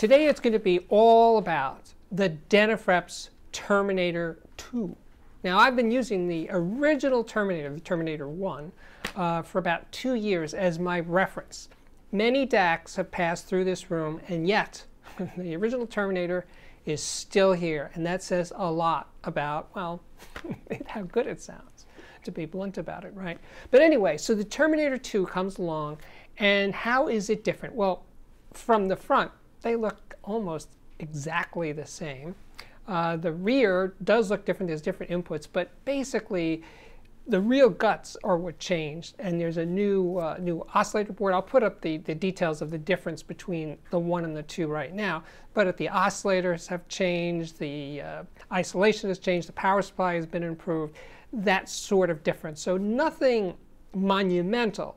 Today it's going to be all about the Denafrips Terminator 2. Now I've been using the original Terminator, the Terminator 1, uh, for about two years as my reference. Many DACs have passed through this room and yet the original Terminator is still here and that says a lot about, well, how good it sounds to be blunt about it, right? But anyway, so the Terminator 2 comes along and how is it different? Well, from the front, they look almost exactly the same. Uh, the rear does look different, there's different inputs, but basically the real guts are what changed, and there's a new uh, new oscillator board. I'll put up the, the details of the difference between the one and the two right now, but the oscillators have changed, the uh, isolation has changed, the power supply has been improved, that sort of difference. So nothing monumental,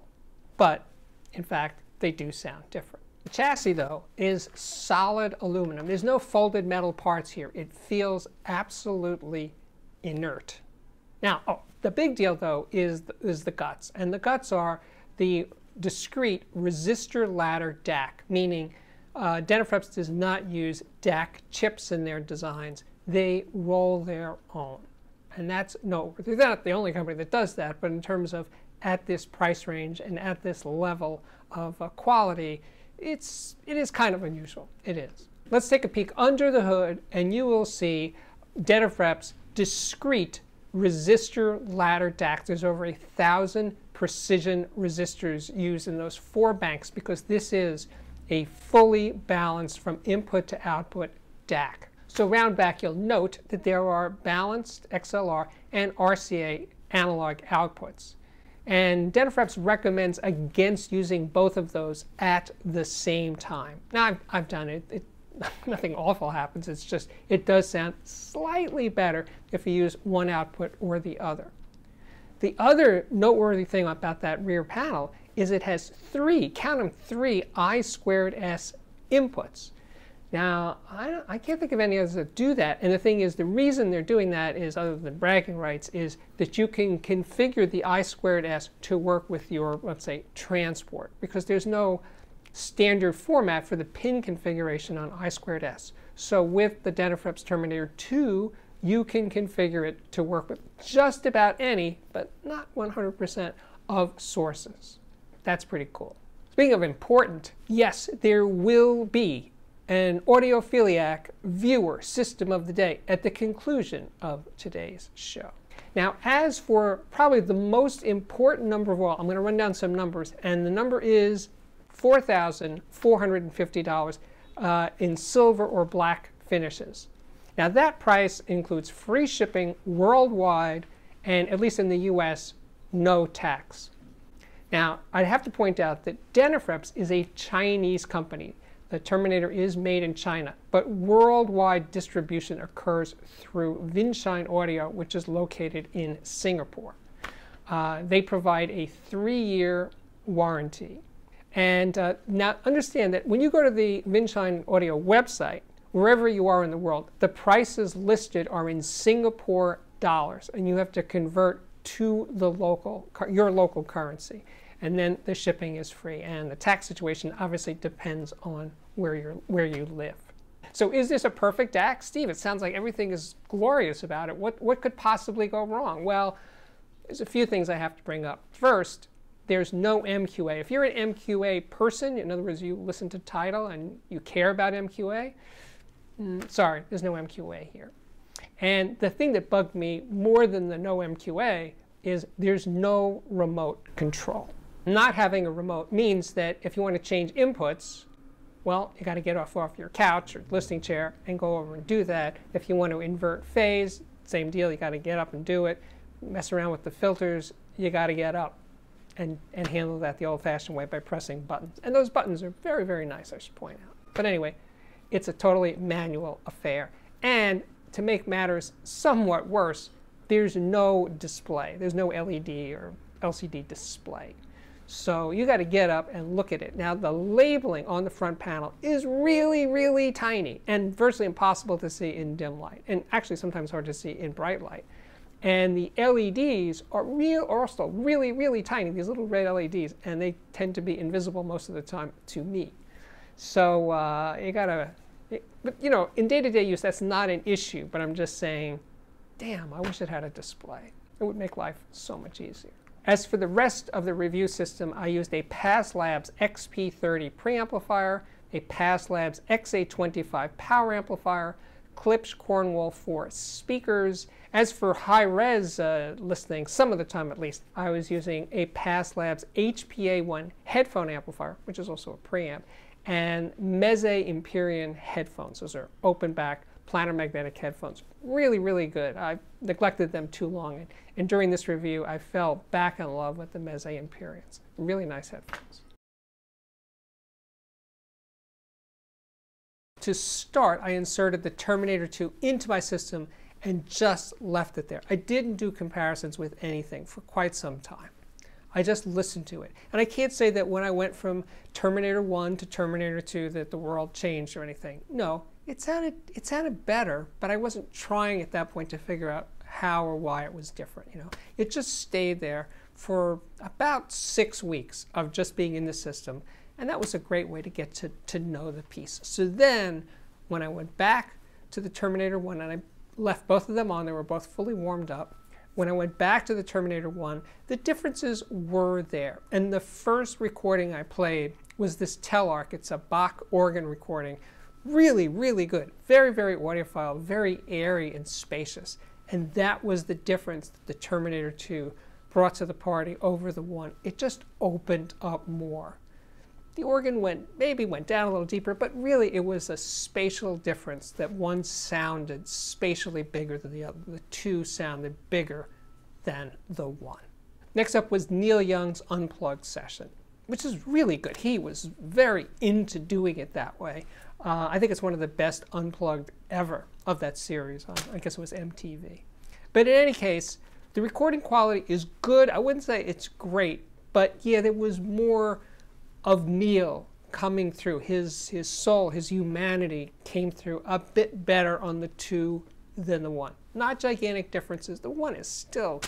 but in fact, they do sound different. The chassis, though, is solid aluminum. There's no folded metal parts here. It feels absolutely inert. Now, oh, the big deal, though, is, is the guts. And the guts are the discrete resistor ladder DAC, meaning uh, Denafrips does not use DAC chips in their designs. They roll their own. And that's, no, they're not the only company that does that, but in terms of at this price range and at this level of uh, quality, it's, it is kind of unusual. It is. Let's take a peek under the hood and you will see Denafrips discrete resistor ladder DAC. There's over a thousand precision resistors used in those four banks because this is a fully balanced from input to output DAC. So round back you'll note that there are balanced XLR and RCA analog outputs. And Denafrips recommends against using both of those at the same time. Now, I've, I've done it. it. Nothing awful happens. It's just, it does sound slightly better if you use one output or the other. The other noteworthy thing about that rear panel is it has three, count them, three I squared S inputs. Now, I, I, can't think of any others that do that. And the thing is, the reason they're doing that is, other than bragging rights, is that you can configure the I squared S to work with your, let's say, transport. Because there's no standard format for the pin configuration on I squared S. So with the Denafrips Terminator 2, you can configure it to work with just about any, but not 100% of sources. That's pretty cool. Speaking of important, yes, there will be an audiophiliac viewer system of the day at the conclusion of today's show. Now, as for probably the most important number of all, I'm going to run down some numbers, and the number is $4,450 uh, in silver or black finishes. Now, that price includes free shipping worldwide, and at least in the US, no tax. Now, I'd have to point out that Denafrips is a Chinese company. The Terminator is made in China, but worldwide distribution occurs through Vinshine Audio, which is located in Singapore. Uh, they provide a three-year warranty. And uh, now understand that when you go to the Vinshine Audio website, wherever you are in the world, the prices listed are in Singapore dollars, and you have to convert to the local, your local currency. And then the shipping is free. And the tax situation obviously depends on where, you're, where you live. So is this a perfect act? Steve, it sounds like everything is glorious about it. What, what could possibly go wrong? Well, there's a few things I have to bring up. First, there's no MQA. If you're an MQA person, in other words, you listen to Tidal and you care about MQA, mm, sorry, there's no MQA here. And the thing that bugged me more than the no MQA is there's no remote control. Not having a remote means that if you want to change inputs, well, you got to get off off your couch or listening chair and go over and do that. If you want to invert phase, same deal, you got to get up and do it. Mess around with the filters, you got to get up and, and handle that the old-fashioned way by pressing buttons. And those buttons are very, very nice, I should point out. But anyway, it's a totally manual affair. And to make matters somewhat worse, there's no display. There's no LED or LCD display. So you got to get up and look at it. Now the labeling on the front panel is really, really tiny and virtually impossible to see in dim light, and actually sometimes hard to see in bright light. And the LEDs are real, are also really, really tiny, these little red LEDs, and they tend to be invisible most of the time to me. So uh, you gotta, but you know, in day-to-day use, that's not an issue. But I'm just saying, damn, I wish it had a display. It would make life so much easier. As for the rest of the review system, I used a Pass Labs XP30 preamplifier, a Pass Labs XA25 power amplifier, Klipsch Cornwall for speakers. As for high-res uh, listening, some of the time at least, I was using a Pass Labs HPA1 headphone amplifier, which is also a preamp, and Meze Empyrean headphones. Those are open back planar magnetic headphones. Really, really good. I neglected them too long. And, and during this review, I fell back in love with the Meze Empyreans. Really nice headphones. To start, I inserted the Terminator 2 into my system and just left it there. I didn't do comparisons with anything for quite some time. I just listened to it. And I can't say that when I went from Terminator 1 to Terminator 2 that the world changed or anything. No, it sounded it sounded better, but I wasn't trying at that point to figure out how or why it was different, you know. It just stayed there for about 6 weeks of just being in the system, and that was a great way to get to to know the piece. So then when I went back to the Terminator 1 and I left both of them on, they were both fully warmed up. When I went back to the Terminator 1, the differences were there. And the first recording I played was this Telarc. It's a Bach organ recording really, really good. Very, very audiophile, very airy and spacious. And that was the difference that the Terminator 2 brought to the party over the one. It just opened up more. The organ went maybe went down a little deeper, but really it was a spatial difference that one sounded spatially bigger than the other. The two sounded bigger than the one. Next up was Neil Young's Unplugged session, which is really good. He was very into doing it that way. Uh, I think it's one of the best unplugged ever of that series. On, I guess it was MTV. But in any case, the recording quality is good. I wouldn't say it's great, but yeah, there was more of Neil coming through. His his soul, his humanity came through a bit better on the two than the one. Not gigantic differences. The one is still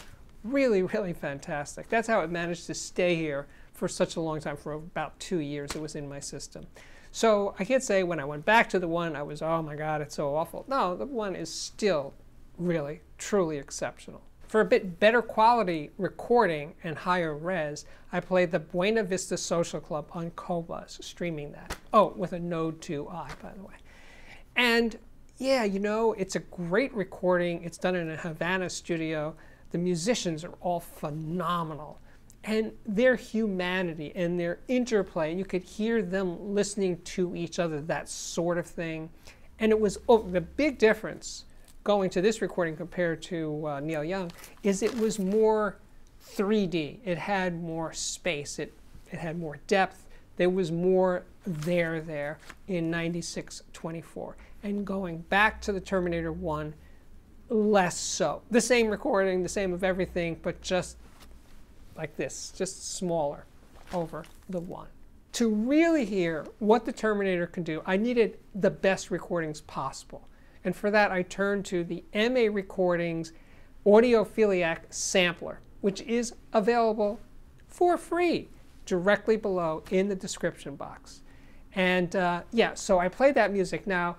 really, really fantastic. That's how it managed to stay here for such a long time, for about two years. It was in my system. So I can't say when I went back to the one, I was, oh my God, it's so awful. No, the one is still really, truly exceptional. For a bit better quality recording and higher res, I played the Buena Vista Social Club on Qobuz, streaming that. Oh, with a Node 2i, by the way. And yeah, you know, it's a great recording. It's done in a Havana studio. The musicians are all phenomenal and their humanity and their interplay. You could hear them listening to each other, that sort of thing. And it was oh, the big difference going to this recording compared to uh, Neil Young is it was more 3D. It had more space. It, it had more depth. There was more there there in 9624. And going back to the Terminator 1, less so. The same recording, the same of everything, but just like this, just smaller over the one. To really hear what the Terminator can do, I needed the best recordings possible. And for that, I turned to the MA Recordings Audiophiliac Sampler, which is available for free directly below in the description box. And uh, yeah, so I played that music. Now,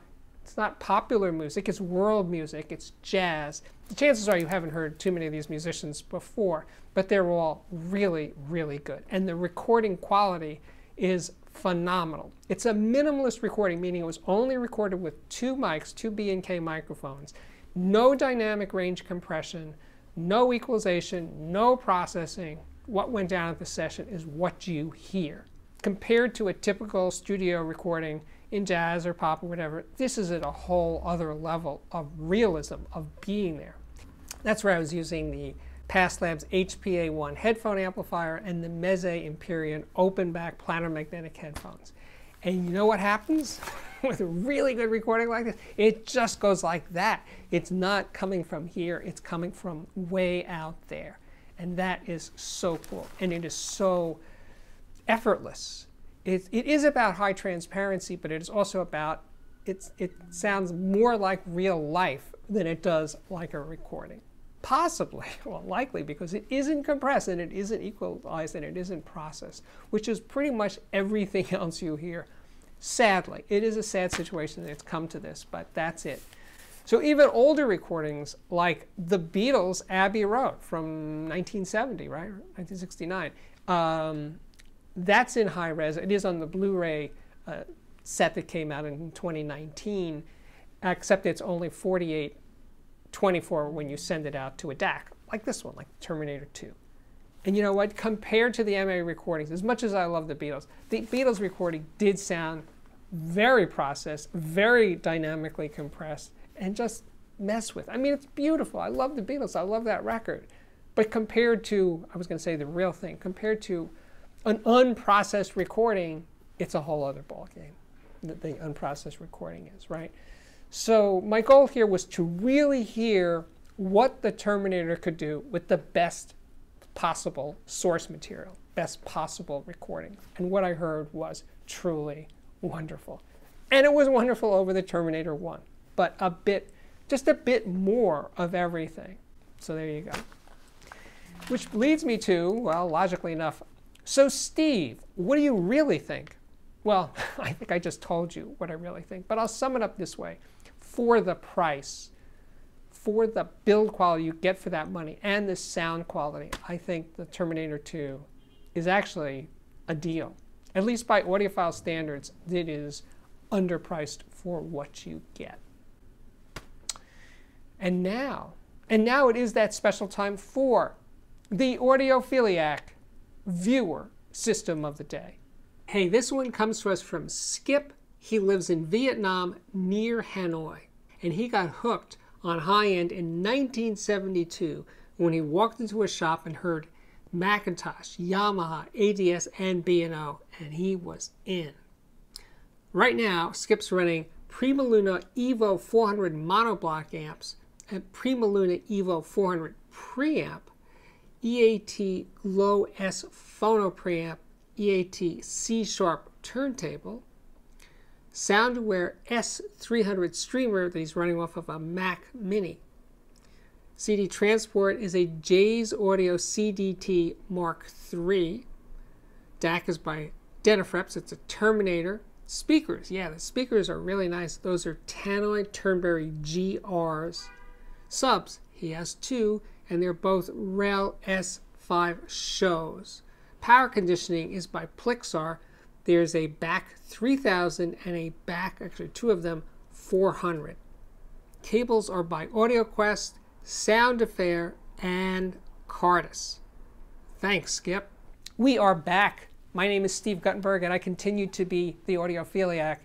it's not popular music, it's world music, it's jazz. The chances are you haven't heard too many of these musicians before, but they're all really, really good. And the recording quality is phenomenal. It's a minimalist recording, meaning it was only recorded with two mics, two B&K microphones, no dynamic range compression, no equalization, no processing. What went down at the session is what you hear. Compared to a typical studio recording, in jazz or pop or whatever, this is at a whole other level of realism, of being there. That's where I was using the Pass Labs HPA1 headphone amplifier and the Meze Empyrean open back planar magnetic headphones. And you know what happens with a really good recording like this? It just goes like that. It's not coming from here, it's coming from way out there. And that is so cool. And it is so effortless it, it is about high transparency, but it is also about, it's, it sounds more like real life than it does like a recording. Possibly, well, likely, because it isn't compressed and it isn't equalized and it isn't processed, which is pretty much everything else you hear Sadly, it is a sad situation that it's come to this, but that's it. So even older recordings like the Beatles' Abbey Road from 1970, right, 1969, um, that's in high res. It is on the Blu-ray uh, set that came out in 2019, except it's only 48, 24 when you send it out to a DAC, like this one, like Terminator 2. And you know what? Compared to the MA recordings, as much as I love the Beatles, the Beatles recording did sound very processed, very dynamically compressed, and just mess with. I mean, it's beautiful. I love the Beatles. I love that record. But compared to, I was going to say the real thing, compared to an unprocessed recording, it's a whole other ballgame. that the unprocessed recording is, right? So my goal here was to really hear what the Terminator could do with the best possible source material, best possible recording. And what I heard was truly wonderful. And it was wonderful over the Terminator 1, but a bit, just a bit more of everything. So there you go. Which leads me to, well, logically enough, so Steve, what do you really think? Well, I think I just told you what I really think, but I'll sum it up this way. For the price, for the build quality you get for that money and the sound quality, I think the Terminator 2 is actually a deal. At least by audiophile standards, it is underpriced for what you get. And now, and now it is that special time for the audiophiliac viewer system of the day. Hey, this one comes to us from Skip. He lives in Vietnam near Hanoi, and he got hooked on high end in 1972 when he walked into a shop and heard McIntosh, Yamaha, ADS, and B&O, and he was in. Right now, Skip's running Prima Luna Evo 400 monoblock amps and Prima Luna Evo 400 preamp, EAT Low S phono preamp, EAT C Sharp turntable, Soundware S300 streamer that he's running off of a Mac Mini. CD transport is a Jay's Audio CDT Mark III. DAC is by Denafrips. It's a Terminator. Speakers, yeah, the speakers are really nice. Those are Tannoy Turnberry GRs. Subs, he has two, and they're both Rel S5 shows. Power conditioning is by Plixir. There's a BAC 3000 and a BAC, actually two of them, 400. Cables are by AudioQuest, Sound Affair, and Cardas. Thanks, Skip. We are back. My name is Steve Guttenberg, and I continue to be the audiophiliac.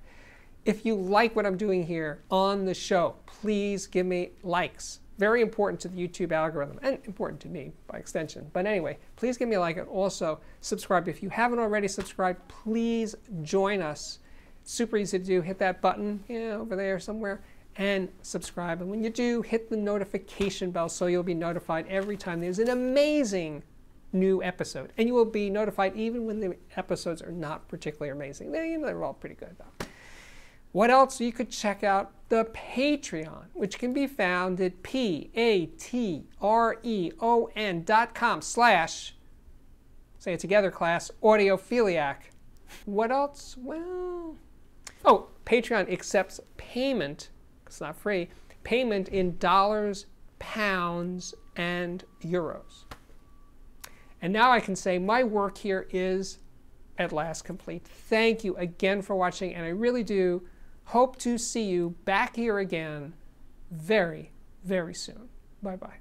If you like what I'm doing here on the show, please give me likes very important to the YouTube algorithm and important to me by extension. But anyway, please give me a like and also subscribe. If you haven't already subscribed, please join us. super easy to do. Hit that button yeah, over there somewhere and subscribe. And when you do, hit the notification bell so you'll be notified every time there's an amazing new episode. And you will be notified even when the episodes are not particularly amazing. They're all pretty good though. What else? You could check out the Patreon, which can be found at p-a-t-r-e-o-n dot com slash, say it together, class, audiophiliac. What else? Well, oh, Patreon accepts payment, it's not free, payment in dollars, pounds, and euros. And now I can say my work here is at last complete. Thank you again for watching, and I really do Hope to see you back here again very, very soon. Bye bye.